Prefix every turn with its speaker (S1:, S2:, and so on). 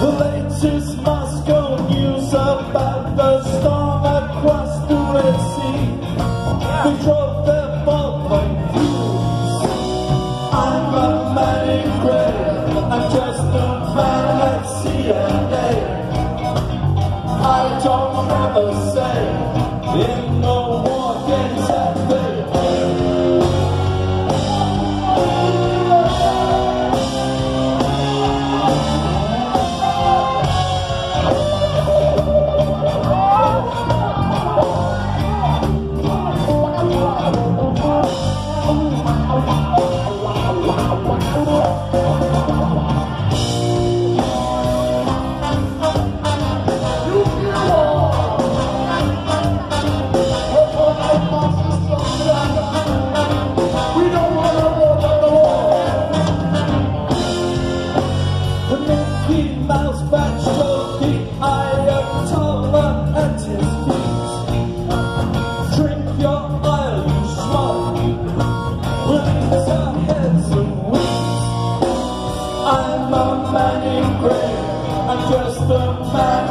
S1: The latest Moscow news about the storm across the Red Sea. They drove their ballpoint views. I'm a man. I'm just a man at CNA. I don't ever say in no Mickey Mouse Bat Trophy. I am taller at his feet. Drink your Irish wine. Raise our heads and wings. I'm a man in grey. I'm just a man